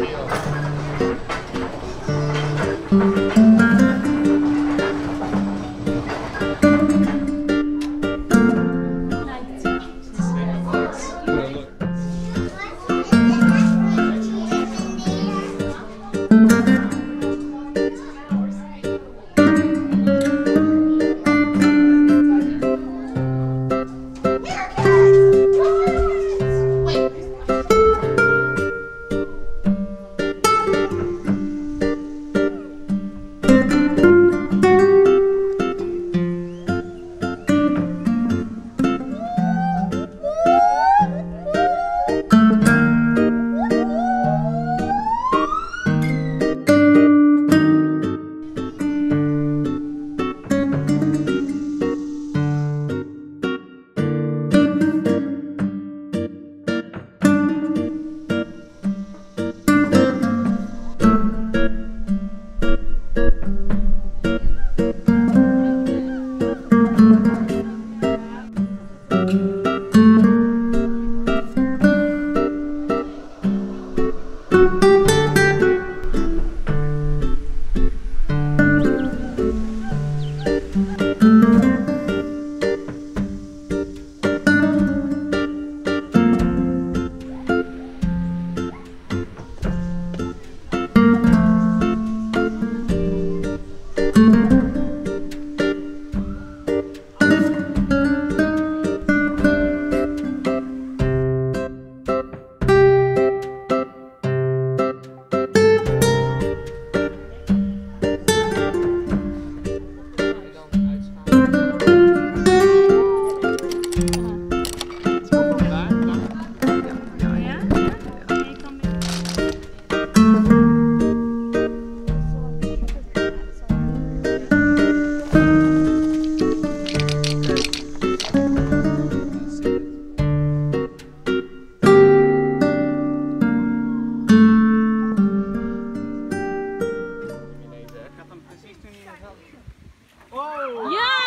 meal. Oh! Yeah!